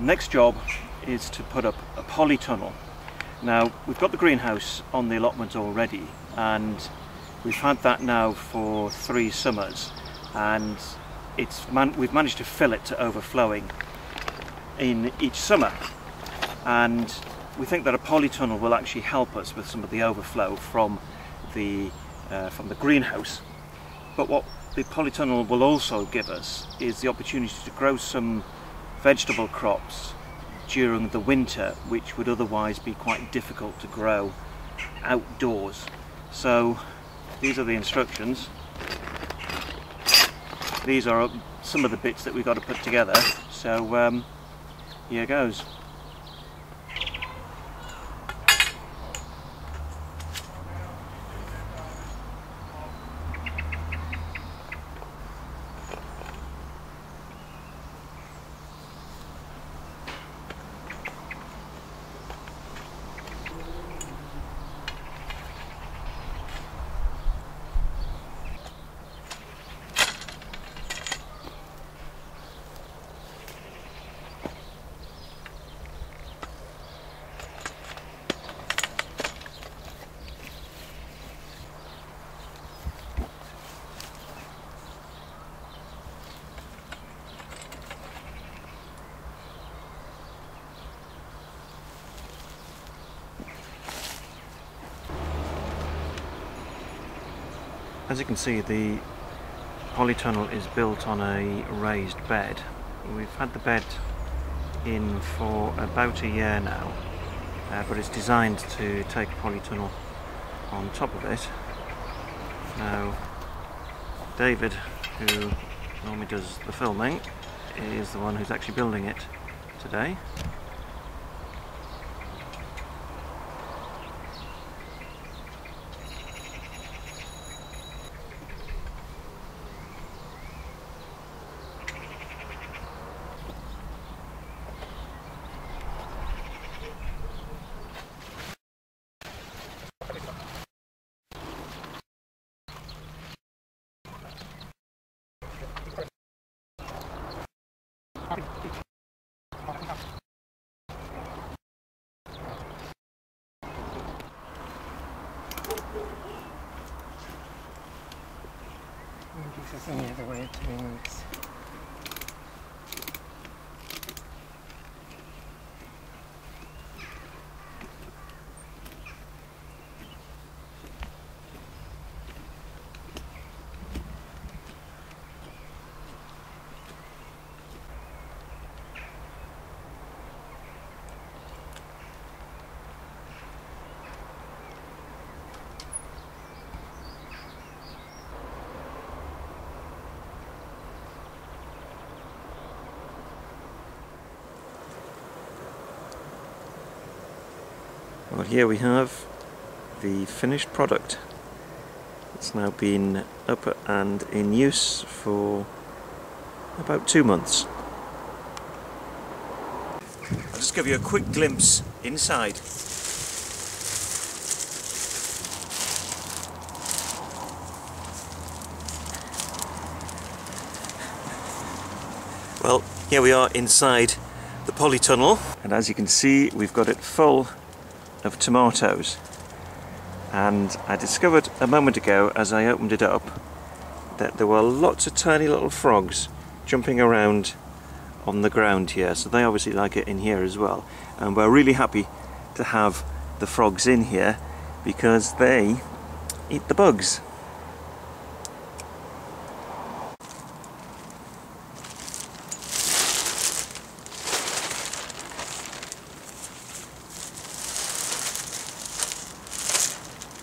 Next job is to put up a polytunnel. Now we've got the greenhouse on the allotment already and we've had that now for three summers and it's man we've managed to fill it to overflowing in each summer and we think that a polytunnel will actually help us with some of the overflow from the uh, from the greenhouse but what the polytunnel will also give us is the opportunity to grow some vegetable crops during the winter which would otherwise be quite difficult to grow outdoors. So these are the instructions. These are some of the bits that we've got to put together. So um, here goes As you can see the polytunnel is built on a raised bed. We've had the bed in for about a year now uh, but it's designed to take a polytunnel on top of it. Now David who normally does the filming is the one who's actually building it today. If there's any other way of doing Well here we have the finished product. It's now been up and in use for about two months. I'll just give you a quick glimpse inside. Well, here we are inside the polytunnel and as you can see we've got it full of tomatoes. And I discovered a moment ago as I opened it up that there were lots of tiny little frogs jumping around on the ground here. So they obviously like it in here as well. And we're really happy to have the frogs in here because they eat the bugs